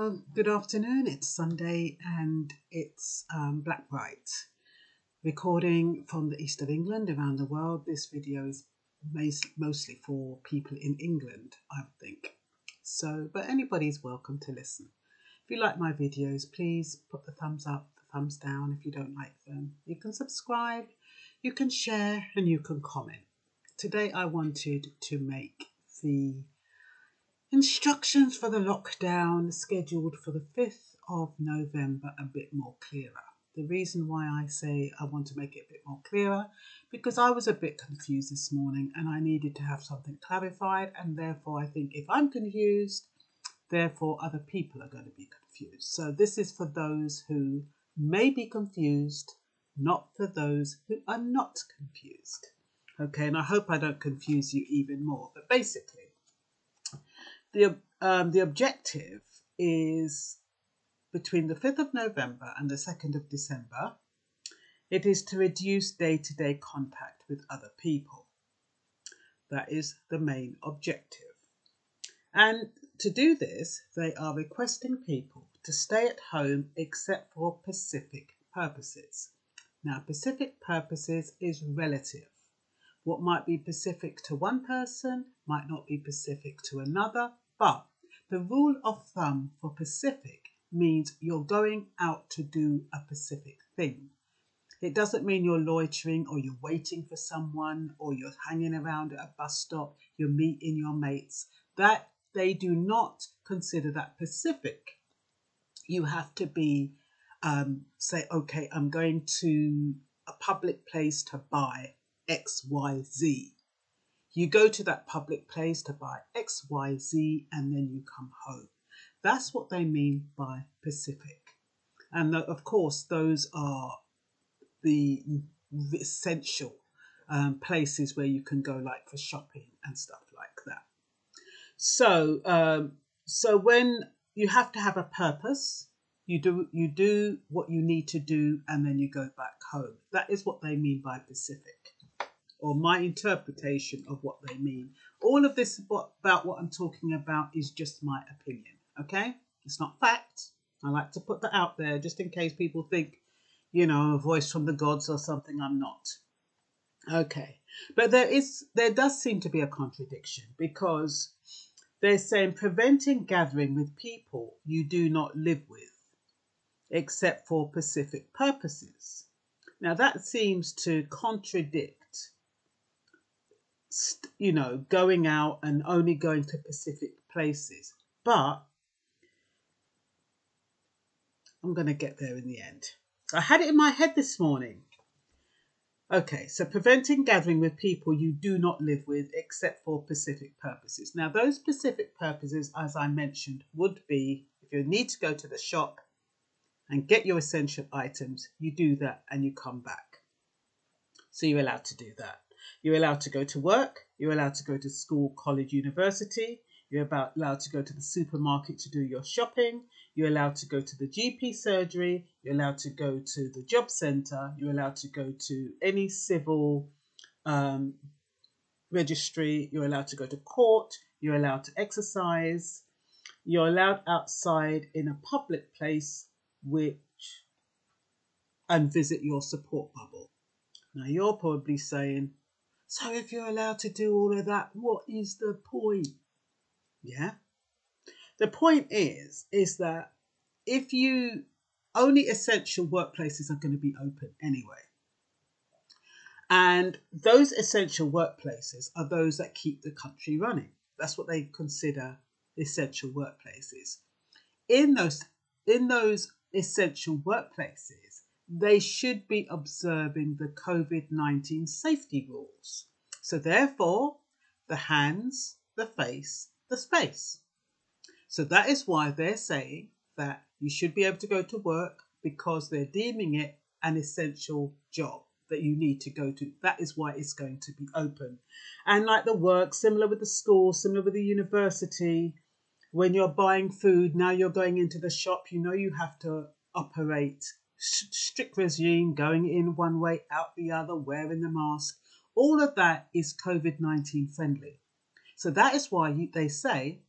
Um, good afternoon. It's Sunday and it's um, Black Bright. Recording from the east of England around the world. This video is mostly for people in England, I think. So, but anybody's welcome to listen. If you like my videos, please put the thumbs up, the thumbs down if you don't like them. You can subscribe, you can share, and you can comment. Today I wanted to make the Instructions for the lockdown scheduled for the 5th of November a bit more clearer. The reason why I say I want to make it a bit more clearer because I was a bit confused this morning and I needed to have something clarified and therefore I think if I'm confused therefore other people are going to be confused. So this is for those who may be confused, not for those who are not confused. Okay, and I hope I don't confuse you even more. But basically, the, um, the objective is between the 5th of November and the 2nd of December. It is to reduce day to day contact with other people. That is the main objective. And to do this, they are requesting people to stay at home except for specific purposes. Now, specific purposes is relative. What might be specific to one person might not be specific to another, but the rule of thumb for Pacific means you're going out to do a specific thing. It doesn't mean you're loitering or you're waiting for someone or you're hanging around at a bus stop, you're meeting your mates. That they do not consider that Pacific. You have to be um, say, okay, I'm going to a public place to buy XYZ. You go to that public place to buy XYZ and then you come home. That's what they mean by Pacific. And of course, those are the essential um, places where you can go, like for shopping and stuff like that. So, um, so when you have to have a purpose, you do you do what you need to do, and then you go back home. That is what they mean by specific or my interpretation of what they mean. All of this about what I'm talking about is just my opinion, okay? It's not fact. I like to put that out there just in case people think, you know, a voice from the gods or something. I'm not. Okay. But there is there does seem to be a contradiction because they're saying preventing gathering with people you do not live with except for specific purposes. Now that seems to contradict you know, going out and only going to specific places. But I'm going to get there in the end. I had it in my head this morning. Okay, so preventing gathering with people you do not live with except for specific purposes. Now, those specific purposes, as I mentioned, would be if you need to go to the shop and get your essential items, you do that and you come back. So you're allowed to do that. You're allowed to go to work. You're allowed to go to school, college, university. You're about allowed to go to the supermarket to do your shopping. You're allowed to go to the GP surgery. You're allowed to go to the job centre. You're allowed to go to any civil um, registry. You're allowed to go to court. You're allowed to exercise. You're allowed outside in a public place, which and visit your support bubble. Now you're probably saying, so if you're allowed to do all of that, what is the point? Yeah. The point is, is that if you only essential workplaces are going to be open anyway. And those essential workplaces are those that keep the country running. That's what they consider essential workplaces. In those in those essential workplaces, they should be observing the COVID 19 safety rules. So, therefore, the hands, the face, the space. So, that is why they're saying that you should be able to go to work because they're deeming it an essential job that you need to go to. That is why it's going to be open. And like the work, similar with the school, similar with the university, when you're buying food, now you're going into the shop, you know you have to operate strict regime, going in one way, out the other, wearing the mask, all of that is COVID 19 friendly. So that is why they say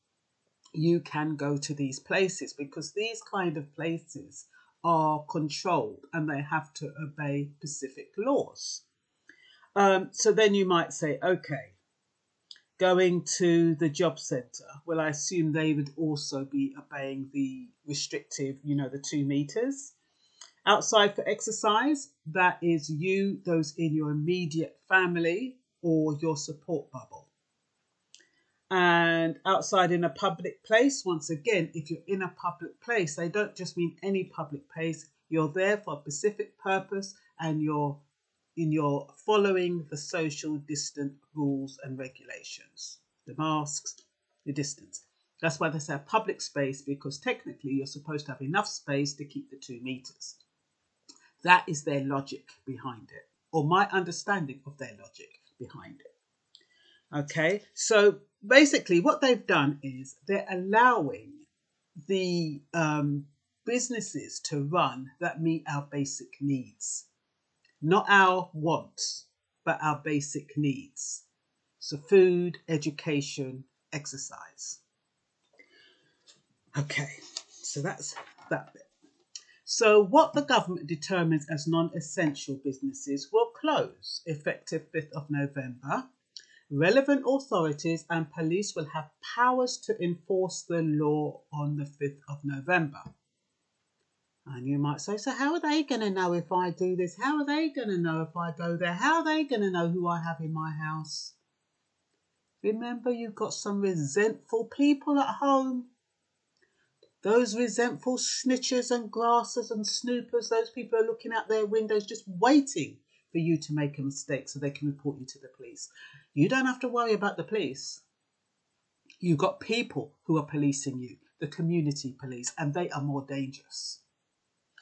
you can go to these places because these kind of places are controlled and they have to obey specific laws. Um, so then you might say, okay, going to the job centre, well, I assume they would also be obeying the restrictive, you know, the two meters. Outside for exercise, that is you, those in your immediate family or your support bubble. And outside in a public place, once again, if you're in a public place, they don't just mean any public place. You're there for a specific purpose and you're in your following the social distant rules and regulations. The masks, the distance. That's why they say public space because technically you're supposed to have enough space to keep the two meters. That is their logic behind it, or my understanding of their logic behind it. Okay, so basically, what they've done is they're allowing the um, businesses to run that meet our basic needs, not our wants, but our basic needs. So, food, education, exercise. Okay, so that's that bit. So, what the government determines as non essential businesses will close effective 5th of November. Relevant authorities and police will have powers to enforce the law on the 5th of November. And you might say, so how are they going to know if I do this? How are they going to know if I go there? How are they going to know who I have in my house? Remember, you've got some resentful people at home those resentful snitches and grassers and snoopers, those people are looking out their windows just waiting for you to make a mistake so they can report you to the police. You don't have to worry about the police. You've got people who are policing you, the community police, and they are more dangerous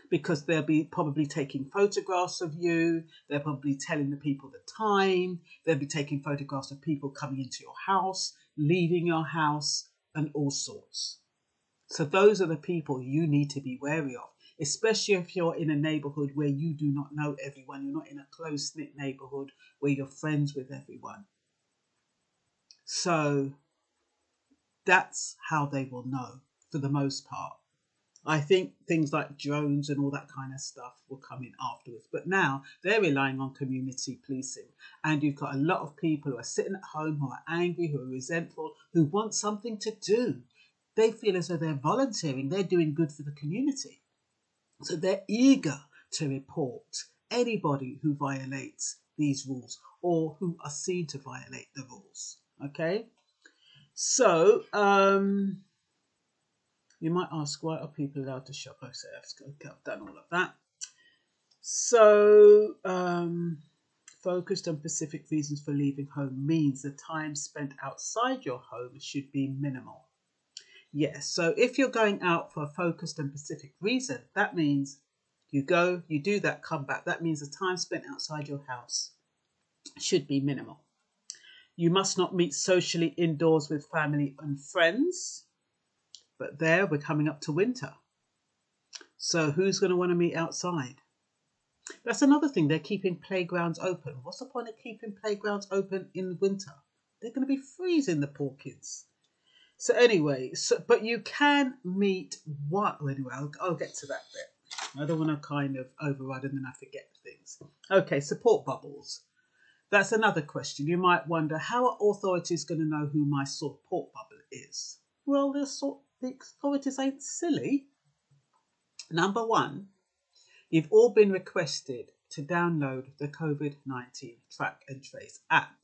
because they'll be probably taking photographs of you, they're probably telling the people the time, they'll be taking photographs of people coming into your house, leaving your house, and all sorts. So those are the people you need to be wary of, especially if you're in a neighborhood where you do not know everyone. You're not in a close knit neighborhood where you're friends with everyone. So that's how they will know for the most part. I think things like drones and all that kind of stuff will come in afterwards. But now they're relying on community policing. And you've got a lot of people who are sitting at home, who are angry, who are resentful, who want something to do they feel as though they're volunteering, they're doing good for the community. So they're eager to report anybody who violates these rules or who are seen to violate the rules. Okay? So, um, you might ask, why are people allowed to shop? I say, I've done all of that. So, um, focused on specific reasons for leaving home means the time spent outside your home should be minimal. Yes, so if you're going out for a focused and specific reason, that means you go, you do that, come back. That means the time spent outside your house should be minimal. You must not meet socially indoors with family and friends. But there, we're coming up to winter. So who's going to want to meet outside? That's another thing. They're keeping playgrounds open. What's the point of keeping playgrounds open in winter? They're going to be freezing the poor kids. So anyway, so but you can meet what? Well, anyway, I'll, I'll get to that bit. I don't want to kind of override and then I forget things. Okay, support bubbles. That's another question. You might wonder how are authorities going to know who my support bubble is? Well, the, the authorities ain't silly. Number one, you've all been requested to download the COVID 19 Track and Trace app.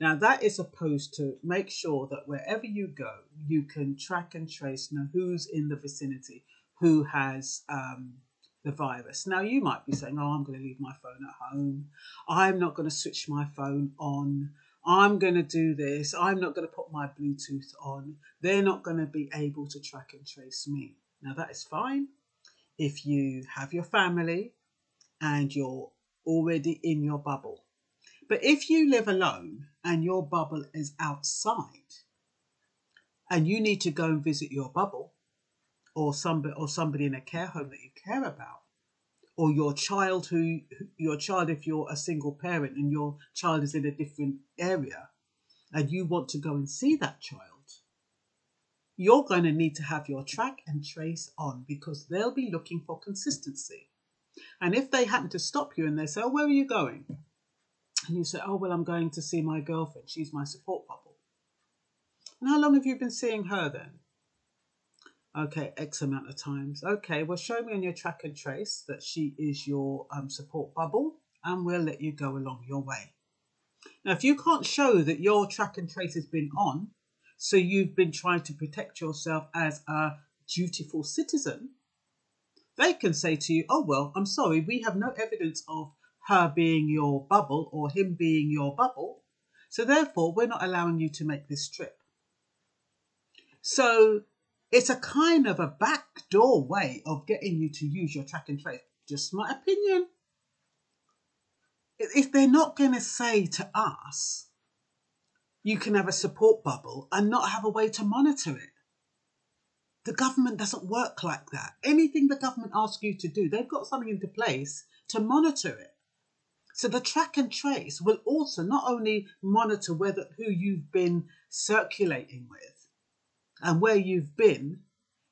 Now, that is supposed to make sure that wherever you go, you can track and trace know who's in the vicinity, who has um, the virus. Now, you might be saying, Oh, I'm going to leave my phone at home. I'm not going to switch my phone on. I'm going to do this. I'm not going to put my Bluetooth on. They're not going to be able to track and trace me. Now, that is fine if you have your family and you're already in your bubble. But if you live alone and your bubble is outside and you need to go and visit your bubble or somebody or somebody in a care home that you care about or your child who your child if you're a single parent and your child is in a different area and you want to go and see that child you're going to need to have your track and trace on because they'll be looking for consistency. And if they happen to stop you and they say, Oh, where are you going? And you say, Oh, well, I'm going to see my girlfriend. She's my support bubble. And how long have you been seeing her then? Okay, X amount of times. Okay, well, show me on your track and trace that she is your um, support bubble, and we'll let you go along your way. Now, if you can't show that your track and trace has been on, so you've been trying to protect yourself as a dutiful citizen, they can say to you, Oh, well, I'm sorry, we have no evidence of her being your bubble or him being your bubble, so therefore we're not allowing you to make this trip. So it's a kind of a backdoor way of getting you to use your track and trace. Just my opinion. If they're not going to say to us, you can have a support bubble and not have a way to monitor it. The government doesn't work like that. Anything the government asks you to do, they've got something into place to monitor it. So the track and trace will also not only monitor whether who you've been circulating with, and where you've been,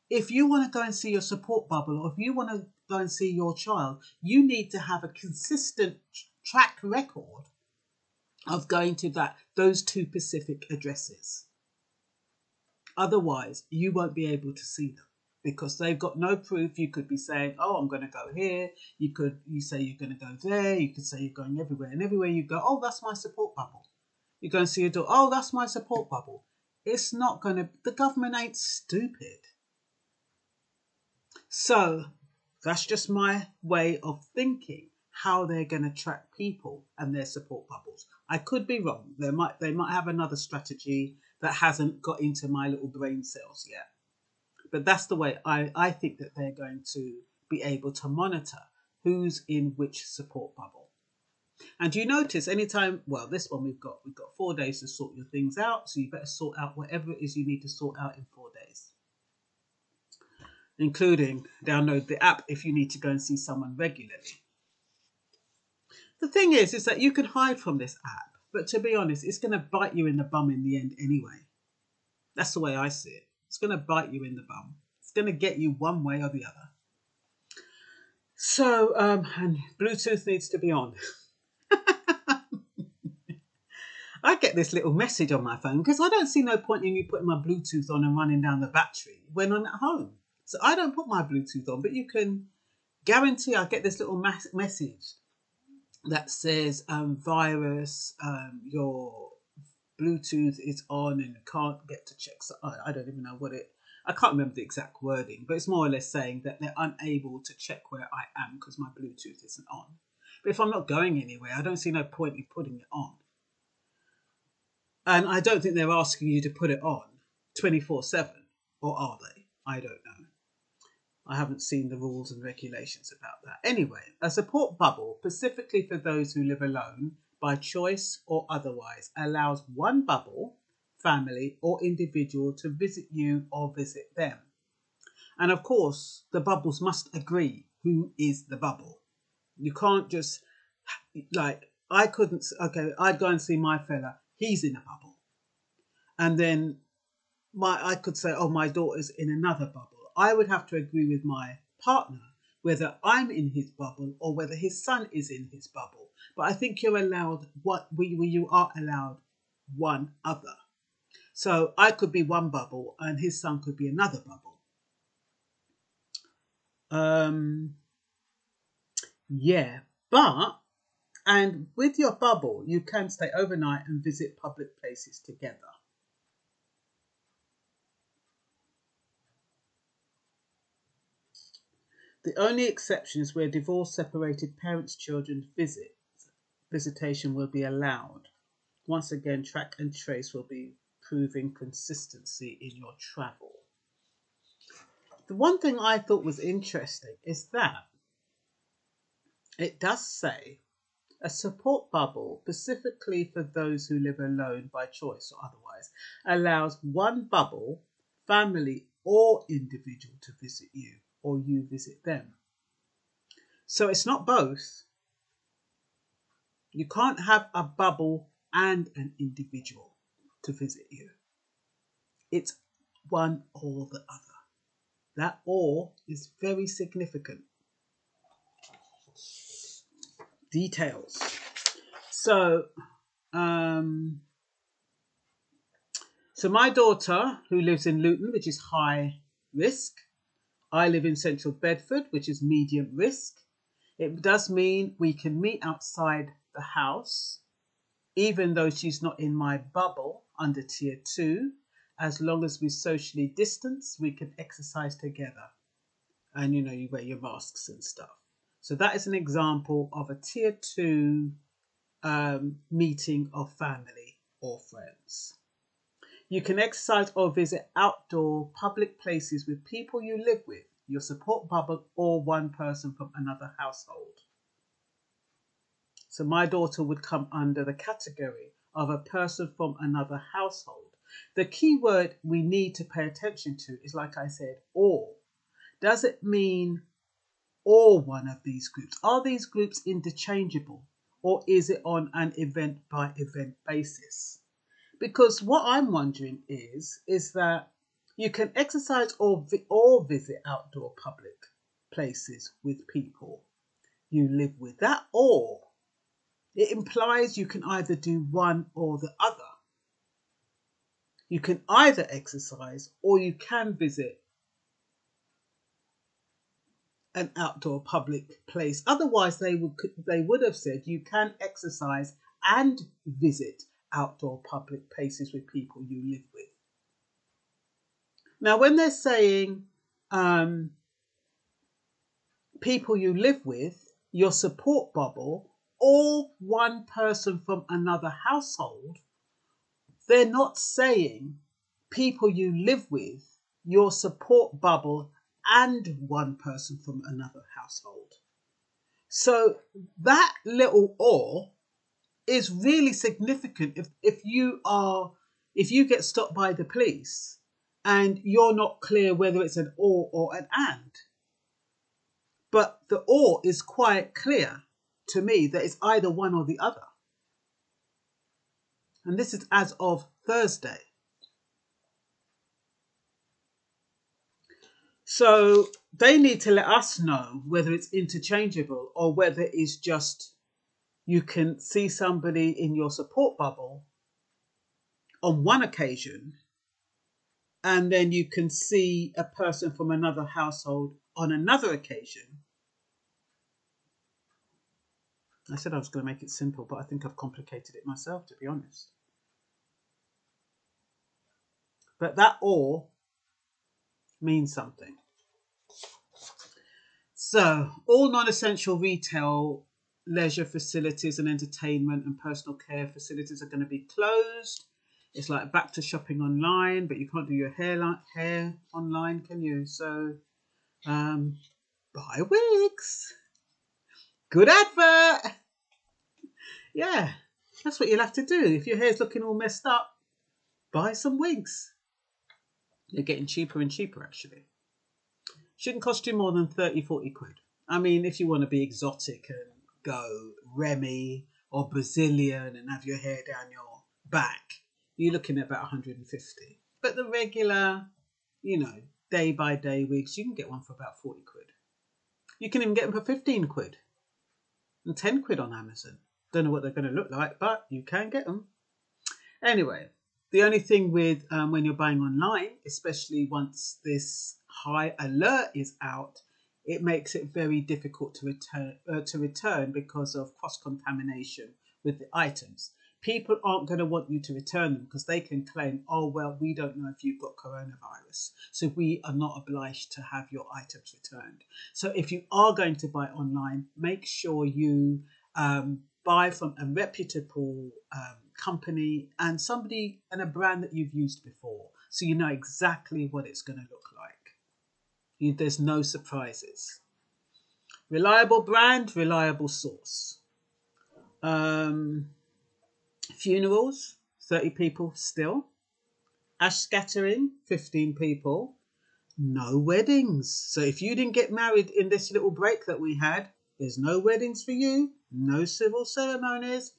if you want to go and see your support bubble or if you want to go and see your child, you need to have a consistent track record of going to that those two specific addresses. Otherwise, you won't be able to see them because they've got no proof. You could be saying, "Oh, I'm going to go here." You could you say you're going to go there. You could say you're going everywhere, and everywhere you go, "Oh, that's my support bubble." You go and see your daughter. Oh, that's my support bubble. It's not going to, the government ain't stupid. So that's just my way of thinking how they're going to track people and their support bubbles. I could be wrong. They might they might have another strategy that hasn't got into my little brain cells yet. But that's the way I, I think that they're going to be able to monitor who's in which support bubble. And you notice anytime, well, this one we've got we've got four days to sort your things out, so you better sort out whatever it is you need to sort out in four days. Including download the app if you need to go and see someone regularly. The thing is, is that you can hide from this app, but to be honest, it's going to bite you in the bum in the end anyway. That's the way I see it. It's going to bite you in the bum. It's going to get you one way or the other. So, um, and Bluetooth needs to be on. I get this little message on my phone because I don't see no point in you putting my Bluetooth on and running down the battery when I'm at home. So I don't put my Bluetooth on, but you can guarantee I get this little message that says um, virus, um, your Bluetooth is on and can't get to check. So I, I don't even know what it. I can't remember the exact wording, but it's more or less saying that they're unable to check where I am because my Bluetooth isn't on. But if I'm not going anywhere, I don't see no point in putting it on. And I don't think they're asking you to put it on 24 7, or are they? I don't know. I haven't seen the rules and regulations about that. Anyway, a support bubble, specifically for those who live alone, by choice or otherwise, allows one bubble, family, or individual to visit you or visit them. And of course, the bubbles must agree who is the bubble. You can't just, like, I couldn't, okay, I'd go and see my fella he's in a bubble. And then my I could say, oh, my daughter's in another bubble. I would have to agree with my partner whether I'm in his bubble or whether his son is in his bubble. But I think you're allowed what we, you are allowed one other. So I could be one bubble and his son could be another bubble. Um, yeah, but and with your bubble, you can stay overnight and visit public places together. The only exception is where divorce separated parents' children visit. Visitation will be allowed. Once again, track and trace will be proving consistency in your travel. The one thing I thought was interesting is that it does say a support bubble, specifically for those who live alone by choice or otherwise, allows one bubble, family, or individual to visit you, or you visit them. So it's not both. You can't have a bubble and an individual to visit you. It's one or the other. That or is very significant. Details. So, um, so my daughter, who lives in Luton, which is high risk, I live in central Bedford, which is medium risk. It does mean we can meet outside the house, even though she's not in my bubble under tier two. As long as we socially distance, we can exercise together. And you know, you wear your masks and stuff. So that is an example of a tier two um, meeting of family or friends. You can exercise or visit outdoor public places with people you live with, your support bubble, or one person from another household. So my daughter would come under the category of a person from another household. The key word we need to pay attention to is, like I said, all. Does it mean or one of these groups? Are these groups interchangeable or is it on an event by event basis? Because what I'm wondering is, is that you can exercise or, vi- or visit outdoor public places with people you live with. That or it implies you can either do one or the other. You can either exercise or you can visit an outdoor public place. Otherwise, they would they would have said you can exercise and visit outdoor public places with people you live with. Now, when they're saying um, people you live with, your support bubble, or one person from another household, they're not saying people you live with, your support bubble, and one person from another household. So that little or is really significant if, if you are if you get stopped by the police and you're not clear whether it's an or or an and. But the or is quite clear to me that it's either one or the other. And this is as of Thursday. So they need to let us know whether it's interchangeable or whether it's just you can see somebody in your support bubble on one occasion and then you can see a person from another household on another occasion. I said I was going to make it simple, but I think I've complicated it myself, to be honest. But that or means something. So, all non essential retail, leisure facilities, and entertainment and personal care facilities are going to be closed. It's like back to shopping online, but you can't do your hair like hair online, can you? So, um, buy wigs. Good advert. Yeah, that's what you'll have to do. If your hair's looking all messed up, buy some wigs. They're getting cheaper and cheaper, actually. Shouldn't cost you more than 30, 40 quid. I mean, if you want to be exotic and go Remy or Brazilian and have your hair down your back, you're looking at about 150. But the regular, you know, day by day wigs, you can get one for about 40 quid. You can even get them for 15 quid and 10 quid on Amazon. Don't know what they're going to look like, but you can get them. Anyway, the only thing with um, when you're buying online, especially once this high alert is out, it makes it very difficult to return uh, to return because of cross contamination with the items. People aren't going to want you to return them because they can claim, oh well, we don't know if you've got coronavirus, so we are not obliged to have your items returned. So if you are going to buy online, make sure you um, buy from a reputable um, company and somebody and a brand that you've used before, so you know exactly what it's going to look like. You, there's no surprises. Reliable brand, reliable source. Um, funerals, 30 people still. Ash scattering, 15 people. No weddings. So if you didn't get married in this little break that we had, there's no weddings for you, no civil ceremonies.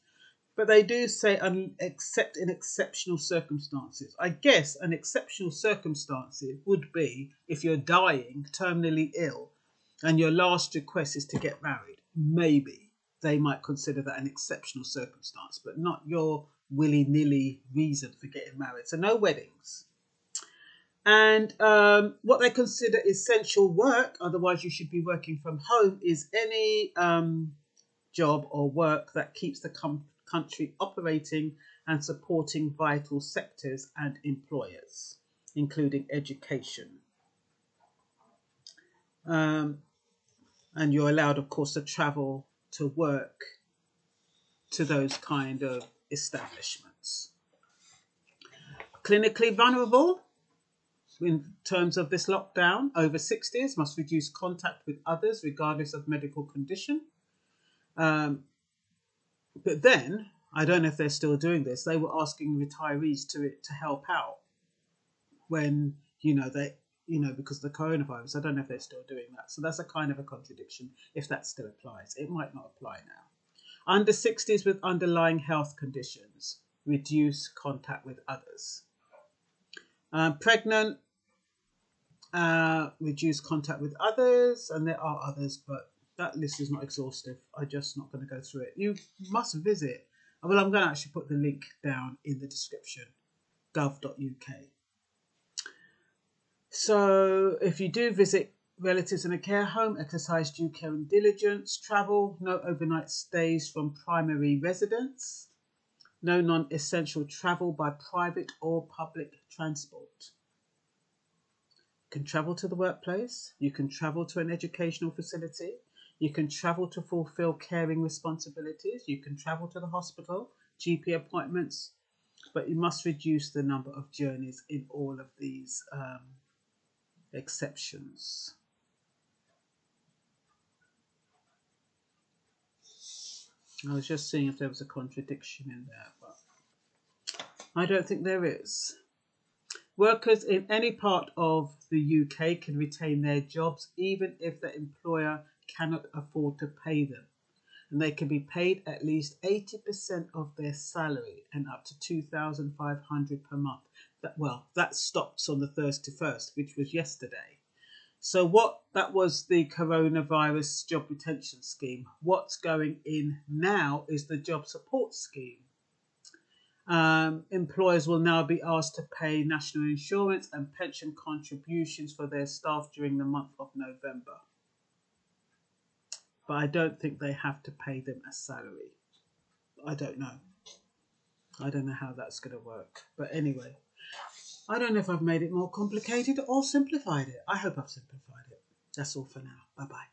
But they do say un- except in exceptional circumstances. I guess an exceptional circumstance would be if you're dying, terminally ill, and your last request is to get married. Maybe they might consider that an exceptional circumstance, but not your willy nilly reason for getting married. So, no weddings. And um, what they consider essential work, otherwise, you should be working from home, is any um, job or work that keeps the com- country operating and supporting vital sectors and employers, including education. Um, and you're allowed, of course, to travel to work to those kind of establishments. Clinically vulnerable in terms of this lockdown, over 60s must reduce contact with others regardless of medical condition. Um, but then, I don't know if they're still doing this, they were asking retirees to, to help out when, you know, they, you know, because of the coronavirus. I don't know if they're still doing that. So that's a kind of a contradiction if that still applies. It might not apply now. Under 60s with underlying health conditions, reduce contact with others. Um, pregnant, uh, reduce contact with others, and there are others, but that list is not exhaustive. I'm just not going to go through it. You must visit. Uh, well, I'm going to actually put the link down in the description gov.uk. So, if you do visit relatives in a care home, exercise due care and diligence, travel, no overnight stays from primary residence, no non essential travel by private or public transport. You can travel to the workplace, you can travel to an educational facility, you can travel to fulfill caring responsibilities, you can travel to the hospital, GP appointments, but you must reduce the number of journeys in all of these um, exceptions. I was just seeing if there was a contradiction in there, but I don't think there is. Workers in any part of the UK can retain their jobs even if the employer cannot afford to pay them. And they can be paid at least 80% of their salary and up to 2500 per month. That, well, that stops on the 31st, which was yesterday. So what that was the coronavirus job retention scheme. What's going in now is the job support scheme. Um, employers will now be asked to pay national insurance and pension contributions for their staff during the month of November. But I don't think they have to pay them a salary. I don't know. I don't know how that's going to work. But anyway, I don't know if I've made it more complicated or simplified it. I hope I've simplified it. That's all for now. Bye bye.